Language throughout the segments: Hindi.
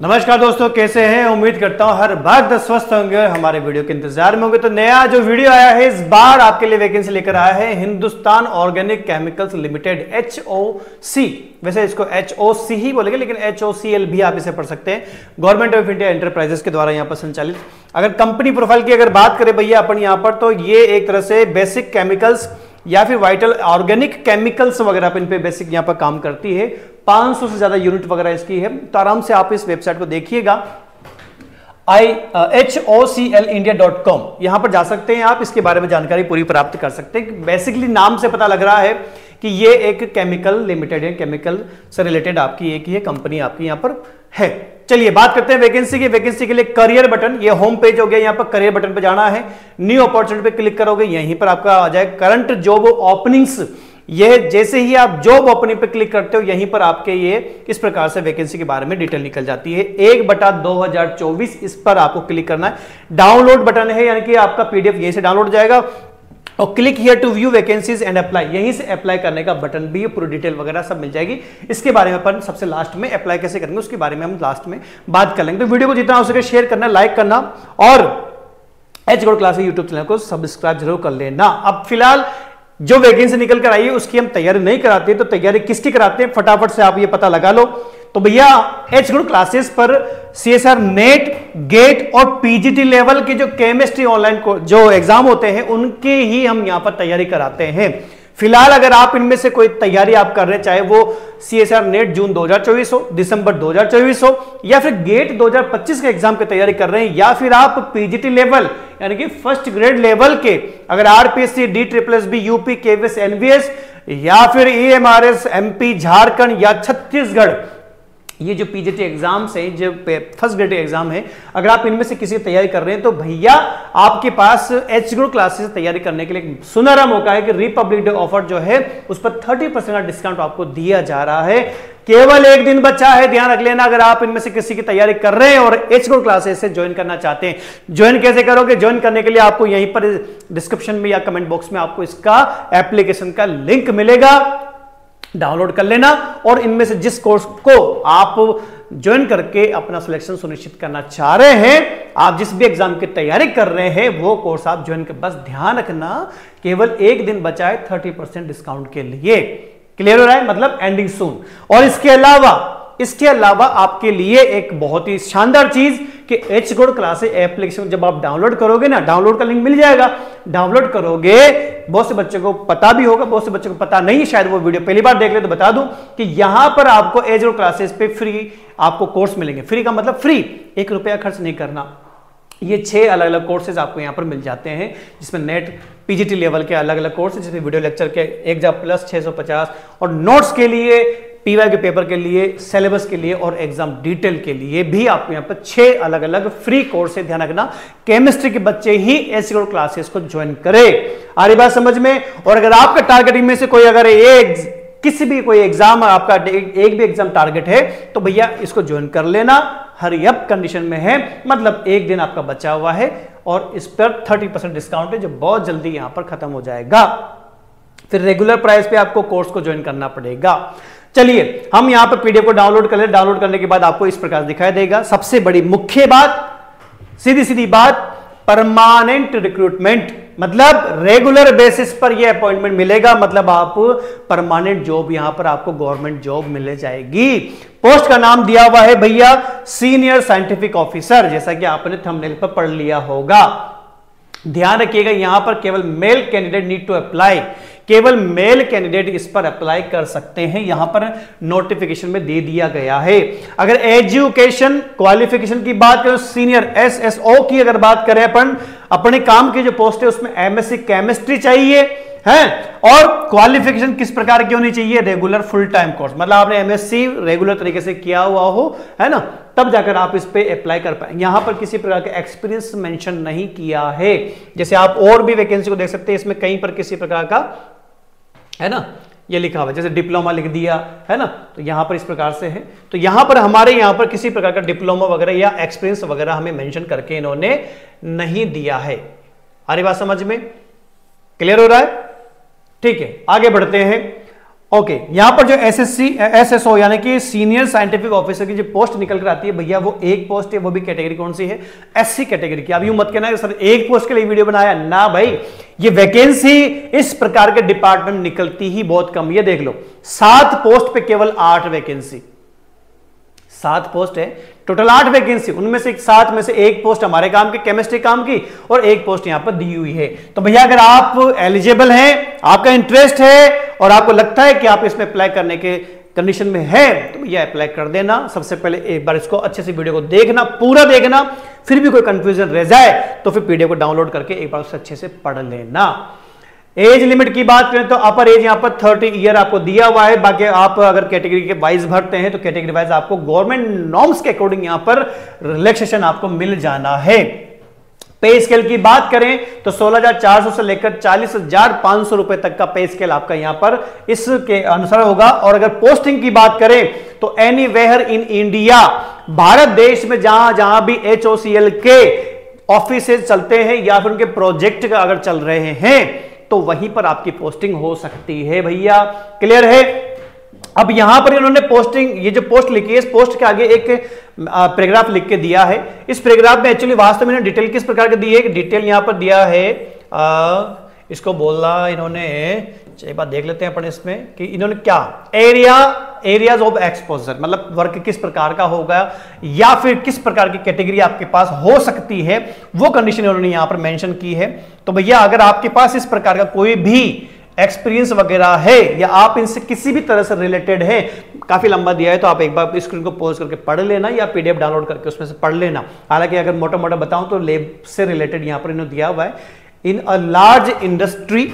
नमस्कार दोस्तों, कैसे हैं? उम्मीद करता हूँ हर बार स्वस्थ होंगे हमारे वीडियो के इंतज़ार में होंगे। तो नया जो वीडियो आया है, इस बार आपके लिए वैकेंसी लेकर आया है Hindustan organic chemicals limited H O C वैसे इसको एच ओ सी ही बोलेंगे, लेकिन एच ओ सी एल भी आप इसे पढ़ सकते हैं। गवर्नमेंट ऑफ़ इंडिया एंटरप्राइजेस के द्वारा यहाँ पर संचालित। अगर कंपनी प्रोफ़ाइल की अगर बात करें भैया अपन यहाँ पर तो ये एक तरह से बेसिक केमिकल्स या फिर वाइटल ऑर्गेनिक केमिकल्स वगैरह इन पे बेसिक यहाँ पर काम करती है। 500 से ज़्यादा यूनिट वगैरह इसकी है। तो आराम से आप इस वेबसाइट को देखिएगा। I H O C L India dot com यहाँ पर जा सकते हैं आप, इसके बारे में जानकारी पूरी प्राप्त कर सकते हैं। बेसिकली नाम से पता लग रहा है कि ये एक केमिकल लिमिटेड है केमिकल से रिलेटेड आपकी एक ही कंपनी आपकी यहाँ पर है। चलिए बात करते हैं वैकेंसी की। वैकेंसी के लिए करियर बटन ये होम पेज हो गया, यहाँ पर करियर बटन पे जाना है। न्यू अपॉर्चुनिटी पे क्लिक करोगे, यहीं पर आपका आ जाए करंट जॉब ओपनिंग्स ये जैसे ही आप जॉब ओपनिंग पे क्लिक करते हो, यहीं पर आपके ये इस प्रकार से वैकेंसी के बारे में डिटेल निकल जाती है। एक बटा 2024 इस पर आपको क्लिक करना है। डाउनलोड बटन है, यानी कि आपका पीडीएफ यहीं से डाउनलोड जाएगा। और click here to view vacancies and apply यहीं से अप्लाई करने का बटन भी, पूरी डिटेल वगैरह सब मिल जाएगी। इसके बारे में अपन सबसे लास्ट में अप्लाई कैसे करेंगे, उसके बारे में हम लास्ट में बात कर लेंगे। तो वीडियो को जितना हो सके शेयर करना लाइक करना और H god class YouTube channel को सब्सक्राइब ज़रूर कर लेना। अब फ़िलहाल जो वैकेंसी निकल कर आई है, उसकी हम तैयारी नहीं कराते तो तैयारी किसकी कराते हैं? फटाफट से आप ये पता लगा लो। तो भैया एच ग्रुप क्लासेस पर C S R NET GATE और पीजीटी लेवल के जो केमिस्ट्री ऑनलाइन जो एग्ज़ाम होते हैं, उनके ही हम यहाँ पर तैयारी कराते हैं। फ़िलहाल अगर आप इनमें से कोई तैयारी आप कर रहे हैं, चाहे वो सी एस आर नेट जून 2024 हो, दिसंबर 2024 हो, या फिर गेट 2025 के एग्ज़ाम की तैयारी कर रहे हैं, या फिर आप पीजीटी लेवल यानी कि फ़र्स्ट ग्रेड लेवल के, अगर RPSC D triple S B UP KVS NVS या फिर E M R S MP Jharkhand या छत्तीसगढ़ ये जो पीजीटी एग्ज़ाम्स है, जो फ़र्स्ट ग्रेड एग्ज़ाम है, अगर आप इनमें से किसी की तैयारी कर रहे हैं तो भैया आपके पास एच ग्रो क्लासेस तैयारी करने के लिए सुनहरा मौका है कि रिपब्लिक डे ऑफ़र जो है, उस पर 30 परसेंट का डिस्काउंट आपको दिया जा रहा है। केवल एक दिन बचा है, ध्यान रख लेना, अगर आप इनमें से किसी की तैयारी कर रहे हैं और एच ग्रो क्लासेस से ज्वाइन करना चाहते हैं ज्वाइन कैसे करोगे? ज्वाइन करने के लिए आपको यहीं पर डिस्क्रिप्शन में या कमेंट बॉक्स में आपको इसका एप्लीकेशन का लिंक मिलेगा। डाउनलोड कर लेना और इनमें से जिस कोर्स को आप ज्वाइन करके अपना सिलेक्शन सुनिश्चित करना चाह रहे हैं, आप जिस भी एग्ज़ाम की तैयारी कर रहे हैं, वो कोर्स आप ज्वाइन कर, बस ध्यान रखना, केवल एक दिन बचाए थर्टी परसेंट डिस्काउंट के लिए। क्लियर हो रहा है? मतलब एंडिंग सून और इसके अलावा इसके अलावा आपके लिए एक बहुत ही शानदार चीज़ कि एच गोड क्लास एप्लीकेशन जब आप डाउनलोड करोगे ना डाउनलोड का लिंक मिल जाएगा। डाउनलोड करोगे, बहुत से बच्चों को पता भी होगा, बहुत से बच्चों को पता नहीं शायद वो वीडियो पहली बार देख ले तो बता दूँ कि यहाँ पर आपको एच गोड क्लासेस पे फ्री आपको कोर्स मिलेंगे। फ्री का मतलब फ्री एक रुपया खर्च नहीं करना। ये छह अलग अलग कोर्सेज आपको यहाँ पर मिल जाते हैं, जिसमें नेट पीजीटी लेवल के अलग अलग कोर्स जिसमें वीडियो लेक्चर के एक प्लस 650 और नोट्स के लिए पीवाई के पेपर के लिए सिलेबस के लिए और एग्ज़ाम डिटेल के लिए भी आपको यहाँ पर छह अलग अलग फ्री कोर्स है ध्यान रखना। केमिस्ट्री के बच्चे ही ऐसी क्लासेस को ज्वाइन करे। आ रही बात समझ में? और अगर आपका टारगेटिंग में से कोई अगर एक किसी भी कोई एग्ज़ाम आपका एक, भी एग्ज़ाम टारगेट है तो भैया इसको ज्वाइन कर लेना। हरी अप कंडीशन में है मतलब एक दिन आपका बचा हुआ है और इस पर 30 परसेंट डिस्काउंट है जो बहुत जल्दी यहाँ पर खत्म हो जाएगा। फिर रेगुलर प्राइस पे आपको कोर्स को ज्वाइन करना पड़ेगा। चलिए, हम यहाँ पर पीडीएफ को डाउनलोड कर ले। डाउनलोड करने के बाद आपको इस प्रकार दिखाई देगा। सबसे बड़ी मुख्य बात, सीधी सीधी बात परमानेंट रिक्रूटमेंट मतलब रेगुलर बेसिस पर यह अपॉइंटमेंट मिलेगा। मतलब आप परमानेंट जॉब यहाँ पर आपको गवर्नमेंट जॉब मिल जाएगी। पोस्ट का नाम दिया हुआ है भैया सीनियर साइंटिफिक ऑफिसर जैसा कि आपने थंबनेल पर पढ़ लिया होगा। ध्यान रखिएगा, यहाँ पर केवल male candidate need to apply केवल मेल कैंडिडेट इस पर अप्लाई कर सकते हैं, यहाँ पर नोटिफिकेशन में दे दिया गया है। अगर एजुकेशन क्वालिफिकेशन की बात करें सीनियर एस एस ओ की अगर बात करें अपन, अपने काम की जो पोस्ट है उसमें एमएससी केमिस्ट्री चाहिए। है? और क्वालिफिकेशन किस प्रकार की होनी चाहिए? रेगुलर फुल टाइम कोर्स मतलब आपने एमएससी रेगुलर तरीके से किया हुआ हो, है ना? तब जाकर आप इस पे अप्लाई कर पाएँगे। यहाँ पर किसी प्रकार का एक्सपीरियंस मेंशन नहीं किया है। जैसे आप और भी वैकेंसी को देख सकते हैं, इसमें कहीं पर किसी प्रकार का, है ना? ये लिखा हुआ जैसे डिप्लोमा लिख दिया, है ना? तो यहाँ पर इस प्रकार से है। तो यहाँ पर हमारे यहाँ पर किसी प्रकार का डिप्लोमा वगैरह या एक्सपीरियंस वगैरह हमें मेंशन करके इन्होंने नहीं दिया है। अरे बात समझ में? क्लियर हो रहा है? ठीक है, आगे बढ़ते हैं। ओके यहाँ पर जो एसएससी एसएसओ यानी कि सीनियर साइंटिफिक ऑफिसर की जो पोस्ट निकल कर आती है, भैया वो एक पोस्ट है, वो भी कैटेगरी कौन सी है? एससी कैटेगरी की। अब यू मत कहना सर एक पोस्ट के लिए वीडियो बनाया। ना भाई, ये वैकेंसी इस प्रकार के डिपार्टमेंट निकलती ही बहुत कम। ये देख लो, सात पोस्ट पे केवल आठ वैकेंसी सात पोस्ट है। टोटल आठ वैकेंसी उनमें से सात में से एक पोस्ट हमारे काम की केमिस्ट्री काम की और एक पोस्ट यहाँ पर दी हुई है। तो भैया, अगर आप एलिजिबल हैं, आपका इंटरेस्ट है और आपको लगता है कि आप इसमें अप्लाई करने के कंडीशन में है तो भैया अप्लाई कर देना। सबसे पहले एक बार इसको अच्छे से वीडियो को देखना, पूरा देखना, फिर भी कोई कंफ्यूजन रह जाए तो फिर पीडीएफ को डाउनलोड करके एक बार उससे अच्छे से पढ़ लेना। एज लिमिट की बात करें तो अपर एज यहाँ पर थर्टी ईयर आपको दिया हुआ है। बाकी आप अगर कैटेगरी के वाइज भरते हैं तो कैटेगरी वाइज आपको गवर्नमेंट नॉर्म्स के अकॉर्डिंग यहाँ पर रिलैक्सेशन आपको मिल जाना है। पे स्केल की बात करें तो 16,400 से लेकर 40,500 रुपए तक का पे स्केल आपका यहाँ पर इसके अनुसार होगा। और अगर पोस्टिंग की बात करें तो anywhere in India Bharat देश में जहाँ जहाँ भी एचओसीएल के ऑफ़िस चलते हैं या फिर उनके प्रोजेक्ट अगर चल रहे हैं तो वहीं पर आपकी पोस्टिंग हो सकती है भैया। क्लियर है? अब यहाँ पर इन्होंने पोस्टिंग ये जो पोस्ट लिखी है इस पोस्ट के आगे एक पैराग्राफ लिख के दिया है। इस पैराग्राफ में एक्चुअली वास्तव में डिटेल किस प्रकार के दी है? डिटेल यहाँ पर दिया है आ, इसको बोला इन्होंने, एक बात देख लेते हैं अपन इसमें कि इन्होंने क्या एरिया एरियाज़ ऑफ़ एक्सपोजर मतलब वर्क किस प्रकार का होगा, या फिर किस प्रकार की कैटेगरी आपके पास हो सकती है, वो कंडीशन इन्होंने यहाँ पर मेंशन की है। तो भैया, अगर आपके पास इस प्रकार का कोई भी एक्सपीरियंस वगैरह है, या आप इनसे किसी भी तरह से रिलेटेड है, काफ़ी लंबा दिया है तो आप एक बार स्क्रीन को पोज करके पढ़ लेना, या पीडीएफ डाउनलोड करके उसमें से पढ़ लेना। हालाँकि अगर मोटा मोटा बताऊँ तो लेब से रिलेटेड यहाँ पर इन्होंने दिया हुआ है। In a large industry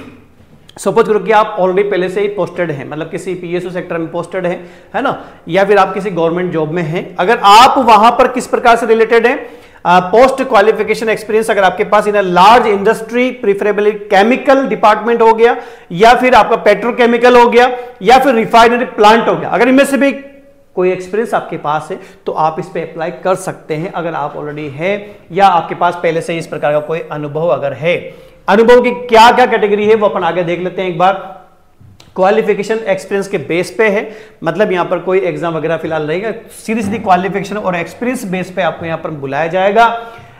suppose करो कि आप ऑलरेडी पहले से ही पोस्टेड हैं मतलब किसी पीएसयू सेक्टर में पोस्टेड हैं, है ना? या फिर आप किसी गवर्नमेंट जॉब में हैं, अगर आप वहाँ पर किस प्रकार से रिलेटेड हैं पोस्ट क्वालिफिकेशन एक्सपीरियंस अगर आपके पास in a large industry preferably chemical department हो गया, या फिर आपका पेट्रोकेमिकल हो गया, या फिर रिफाइनरी प्लांट हो गया, अगर इनमें से भी कोई एक्सपीरियंस आपके पास है तो आप इस पर अप्लाई कर सकते हैं, अगर आप ऑलरेडी है, या आपके पास पहले से इस प्रकार का कोई अनुभव अगर है। अनुभव की क्या क्या कैटेगरी है, वो अपन आगे देख लेते हैं एक बार। क्वालिफिकेशन एक्सपीरियंस के बेस पे है मतलब यहाँ पर कोई एग्ज़ाम वगैरह फ़िलहाल रहेगा सीधी क्वालिफिकेशन और एक्सपीरियंस बेस पे आपको यहाँ पर बुलाया जाएगा।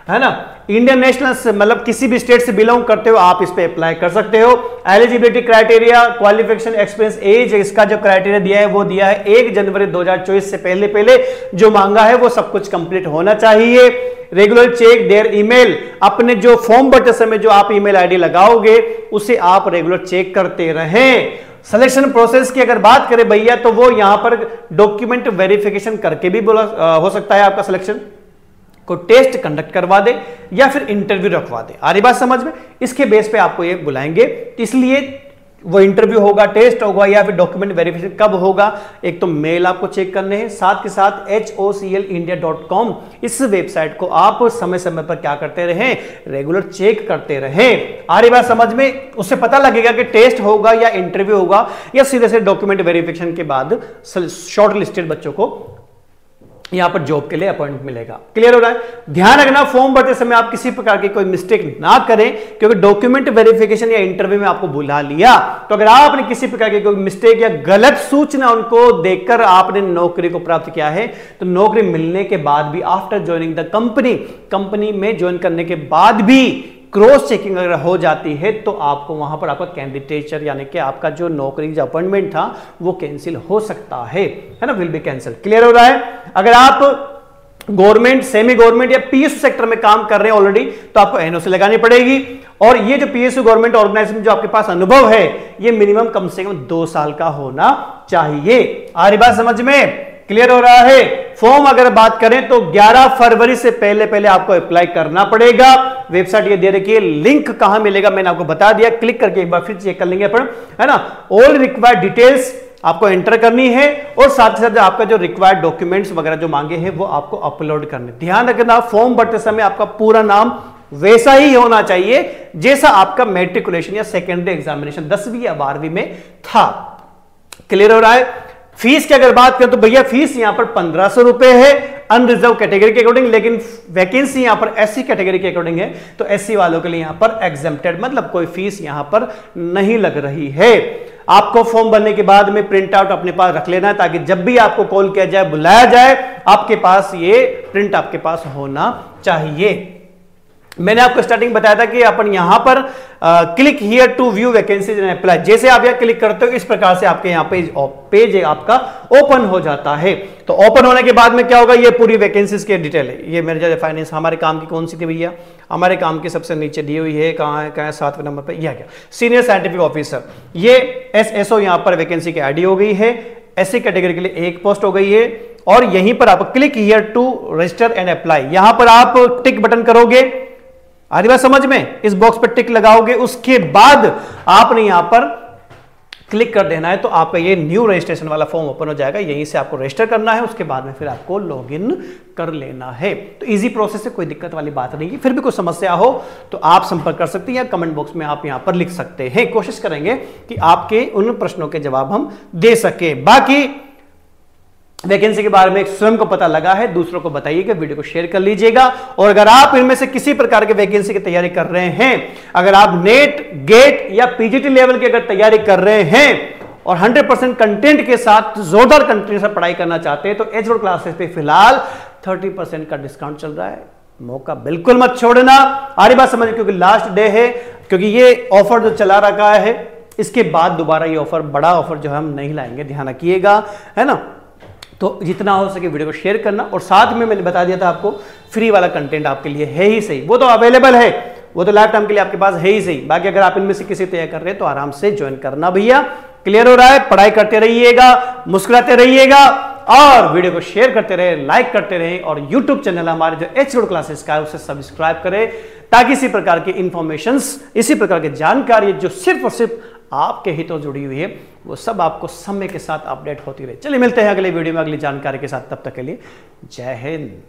है ना? इंडियन नेशनल मतलब किसी भी स्टेट से बिलोंग करते हो, आप इस पर अप्लाई कर सकते हो। Eligibility criteria qualification experience age इसका जो क्राइटेरिया दिया है, वो दिया है एक जनवरी 2024 से पहले पहले। जो मांगा है, वो सब कुछ कंप्लीट होना चाहिए। रेगुलर चेक देयर ईमेल अपने जो फॉर्म भरते समय जो आप ईमेल आईडी लगाओगे, उसे आप रेगुलर चेक करते रहें। सिलेक्शन प्रोसेस की अगर बात करें भैया तो वो यहाँ पर डॉक्यूमेंट वेरिफिकेशन करके भी बोला हो सकता है आपका सिलेक्शन को टेस्ट कंडक्ट करवा दे या फिर इंटरव्यू रखवा दे। आ रही बात समझ में? इसके बेस पे आपको ये बुलाएँगे। इसलिए वो इंटरव्यू होगा, टेस्ट होगा या फिर डॉक्यूमेंट वेरिफिकेशन कब होगा, एक तो मेल आपको चेक करने हैं। साथ के साथ H O C L India dot com इस वेबसाइट को आप समय समय पर क्या करते रहे? रेगुलर चेक करते रहे। आ रही बात समझ में? उससे पता लगेगा कि टेस्ट होगा या इंटरव्यू होगा या सीधे से डॉक्यूमेंट वेरिफिकेशन के बाद शॉर्ट लिस्टेड बच्चों को यहाँ पर जॉब के लिए अपॉइंटमेंट मिलेगा। क्लियर हो रहा है? ध्यान रखना, फॉर्म भरते समय आप किसी प्रकार की कोई मिस्टेक ना करें, क्योंकि डॉक्यूमेंट वेरिफिकेशन या इंटरव्यू में आपको बुला लिया तो अगर आपने किसी प्रकार की कोई मिस्टेक या गलत सूचना उनको देखकर आपने नौकरी को प्राप्त किया है तो नौकरी मिलने के बाद भी after joining the company company में ज्वाइन करने के बाद भी क्रॉस चेकिंग अगर हो जाती है तो आपको वहाँ पर आपका कैंडिडेचर यानी कि आपका जो नौकरी, जो अपॉइंटमेंट था, वो कैंसिल हो सकता है। है ना? विल बी कैंसिल क्लियर हो रहा है? अगर आप गवर्नमेंट सेमी गवर्नमेंट या पीएसयू सेक्टर में काम कर रहे हैं ऑलरेडी तो आपको एनओसी लगानी पड़ेगी। और ये जो पीएसयू गवर्नमेंट ऑर्गेनाइजेशन जो आपके पास अनुभव है, ये मिनिमम कम से कम दो साल का होना चाहिए। आ रही बात समझ में? क्लियर हो रहा है? फॉर्म अगर बात करें तो 11 फरवरी से पहले पहले आपको अप्लाई करना पड़ेगा। वेबसाइट ये दे रखी है लिंक कहाँ मिलेगा मैंने आपको बता दिया। क्लिक करके एक बार फिर चेक कर लेंगे अपन, है ना? ऑल रिक्वायर्ड डिटेल्स आपको एंटर करनी है और साथ ही साथ आपका जो रिक्वायर्ड डॉक्यूमेंट्स वगैरह जो मांगे हैं, वो आपको अपलोड करने। ध्यान रखना फॉर्म भरते समय आपका पूरा नाम वैसा ही होना चाहिए जैसा आपका मेट्रिकुलेशन या सेकेंडरी एग्जामिनेशन दसवीं या बारहवीं में था। क्लियर हो रहा है? फ़ीस की अगर बात करें तो भैया फ़ीस यहाँ पर पंद्रह सौ रुपए है अनरिजर्व कैटेगरी के अकॉर्डिंग लेकिन वैकेंसी यहाँ पर एससी कैटेगरी के अकॉर्डिंग है तो एससी वालों के लिए यहाँ पर एग्जेप्टेड मतलब कोई फ़ीस यहाँ पर नहीं लग रही है। आपको फॉर्म भरने के बाद में प्रिंट आउट अपने पास रख लेना है, ताकि जब भी आपको कॉल किया जाए, बुलाया जाए, आपके पास ये प्रिंट आपके पास होना चाहिए। मैंने आपको स्टार्टिंग बताया था कि अपन यहाँ पर click here to view vacancies and apply जैसे आप यहाँ क्लिक करते हो, इस प्रकार से आपके यहाँ पे पेज आपका ओपन हो जाता है। तो ओपन होने के बाद में क्या होगा? ये पूरी वैकेंसीज की डिटेल है। ये मेरे फाइनेंस हमारे काम की कौन सी थी भैया? हमारे काम की सबसे नीचे दी हुई है, कहाँ है, कहाँ सातवें नंबर पर यह क्या? सीनियर साइंटिफिक ऑफिसर ये एस एस ओ यहाँ पर वैकेंसी की आईडी हो गई है। ऐसी कैटेगरी के लिए एक पोस्ट हो गई है। और यहीं पर आप click here to register and apply यहाँ पर आप टिक बटन करोगे। आदि बात समझ में? इस बॉक्स पर टिक लगाओगे, उसके बाद आपने यहाँ पर क्लिक कर देना है तो आपका ये न्यू रजिस्ट्रेशन वाला फॉर्म ओपन हो जाएगा। यहीं से आपको रजिस्टर करना है, उसके बाद में फिर आपको लॉगिन कर लेना है। तो इजी प्रोसेस है, कोई दिक्कत वाली बात नहीं है। फिर भी कोई समस्या हो तो आप संपर्क कर सकते हैं या कमेंट बॉक्स में आप यहाँ पर लिख सकते हैं। कोशिश करेंगे कि आपके उन प्रश्नों के जवाब हम दे सके। बाकी वैकेंसी के बारे में एक स्वयं को पता लगा है, दूसरों को बताइएगा वीडियो को शेयर कर लीजिएगा। और अगर आप इनमें से किसी प्रकार के वैकेंसी की तैयारी कर रहे हैं, अगर आप नेट गेट या पीजीटी लेवल की अगर तैयारी कर रहे हैं और 100 परसेंट कंटेंट के साथ जोरदार कंटेंट से पढ़ाई करना चाहते हैं तो एच क्लासेस पे फ़िलहाल 30 परसेंट का डिस्काउंट चल रहा है। मौका बिल्कुल मत छोड़ना। आरी बात समझ क्योंकि लास्ट डे है, क्योंकि ये ऑफ़र जो चला रखा है, इसके बाद दोबारा ये ऑफ़र बड़ा ऑफ़र जो हम नहीं लाएँगे। ध्यान रखिएगा, है ना? तो जितना हो सके वीडियो को शेयर करना और साथ में मैंने बता दिया था आपको फ्री वाला कंटेंट आपके लिए है ही सही। वो तो अवेलेबल है, वो तो लाइफ टाइम के लिए आपके पास है ही सही। बाकी अगर आप इनमें से किसी तय कर रहे हैं तो आराम से ज्वाइन करना भैया। क्लियर हो रहा है? पढ़ाई करते रहिएगा, मुस्कुराते रहिएगा और वीडियो को शेयर करते रहे लाइक करते रहे और यूट्यूब चैनल हमारे जो एच रोड क्लासेस का है, उसे सब्सक्राइब करें ताकि इसी प्रकार के इंफॉर्मेशन इसी प्रकार की जानकारी जो सिर्फ़ और सिर्फ़ आपके हितों जुड़ी हुई है, वो सब आपको समय के साथ अपडेट होती रहे। चलिए मिलते हैं अगले वीडियो में अगली जानकारी के साथ। तब तक के लिए जय हिंद।